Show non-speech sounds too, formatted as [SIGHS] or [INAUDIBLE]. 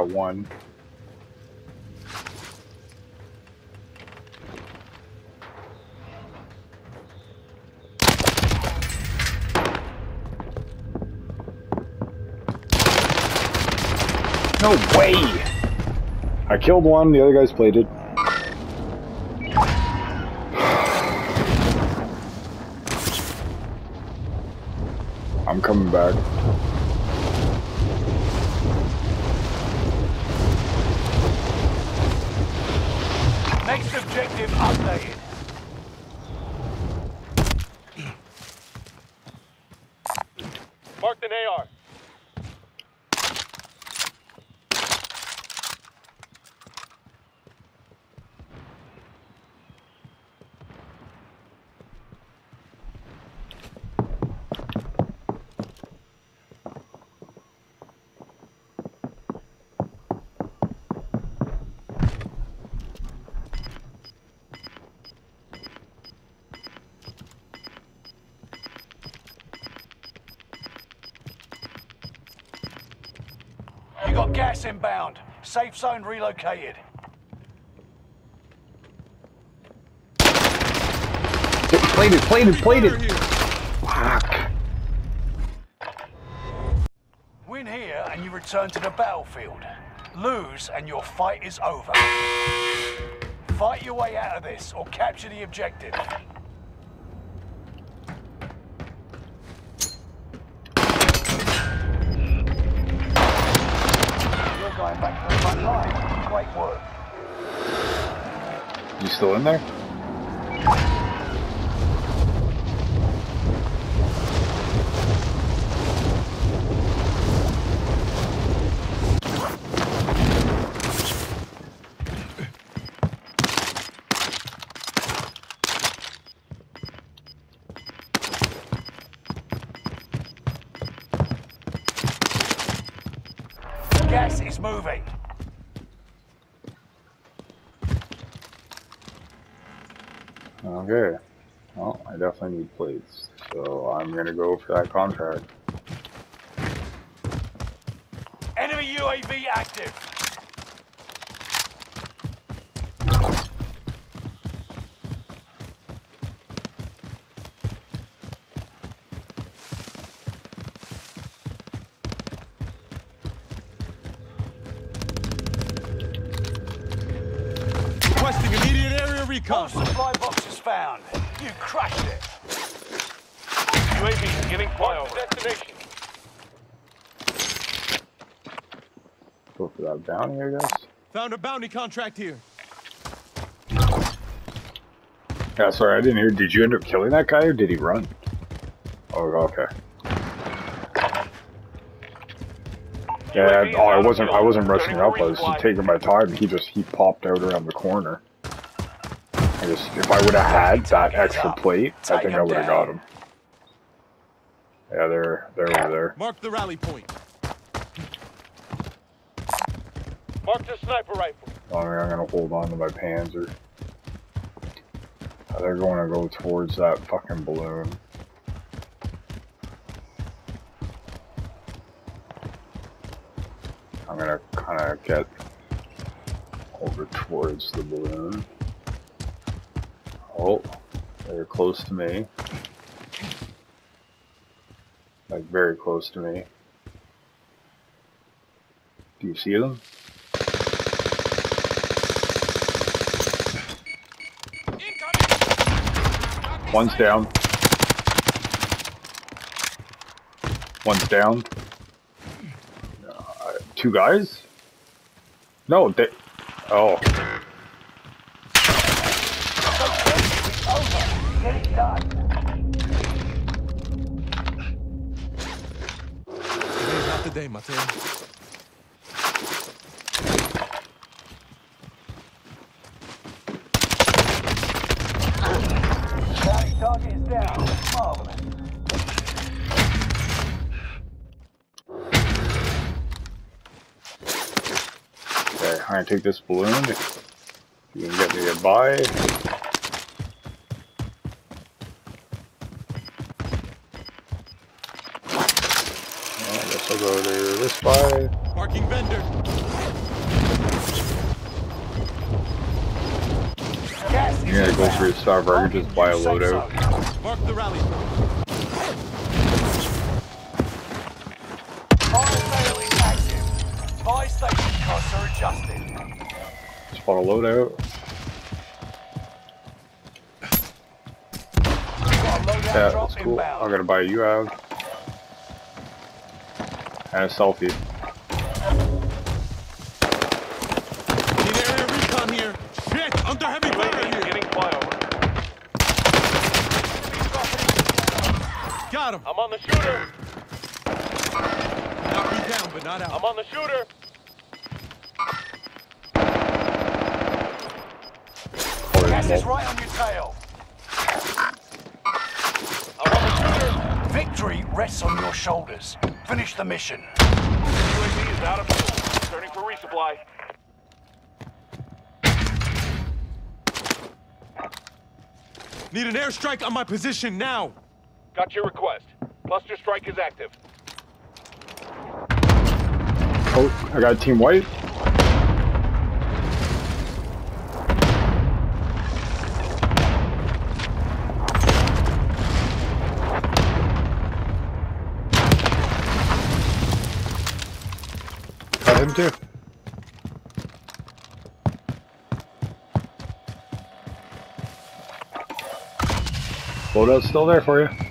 got one. No way! I killed one, the other guy's plated. [SIGHS] I'm coming back. Next objective updated. Marked an AR. Got gas inbound. Safe zone relocated. Plated, plated, plated! Fuck. Win here and you return to the battlefield. Lose and your fight is over. Fight your way out of this or capture the objective. Great work. You still in there? Gas is moving. Okay. Well, I definitely need plates. So I'm gonna go for that contract. Enemy UAV active. Immediate area All supply boxes found. You crushed it. UAV giving flyover. Destination. Go for that bounty, I guess. Found a bounty contract here. Yeah, sorry, I didn't hear. Did you end up killing that guy or did he run? Oh, okay. Yeah, oh, I wasn't. I wasn't rushing up. I was just taking my time. He just he popped out around the corner. I just if I would have had that extra plate, I think I would have got him. Yeah, they're they're over there. Mark the rally point. Mark the sniper rifle. I mean, I'm gonna hold on to my Panzer. Uh, They're going to go towards that fucking balloon. I'm gonna kind of get over towards the balloon. Oh, they're close to me. Like very close to me. Do you see them? One's down. One's down. Uh, two guys? No, they. Oh, Get it done. Today's day. Marvelous. okay. I'm gonna take this balloon. You can get me a buy. I guess I'll go to this five. Parking vendor. Yeah, go through the Star Burger, just buy a loadout. Mark the rally. Just bought a loadout. Yeah, that's cool. I'm gonna buy you out. And a selfie. Need area recon here. Shit! Under heavy fire here. getting flyover. Got him. I'm on the shooter. Knock me down, but not out. I'm on the shooter. Or Gas is right on your tail. Victory rests on your shoulders. Finish the mission. UAV is out of fuel. Turning for resupply. Need an airstrike on my position now. Got your request. Cluster strike is active. Oh, I got team white. Too. Loadout's still there for you.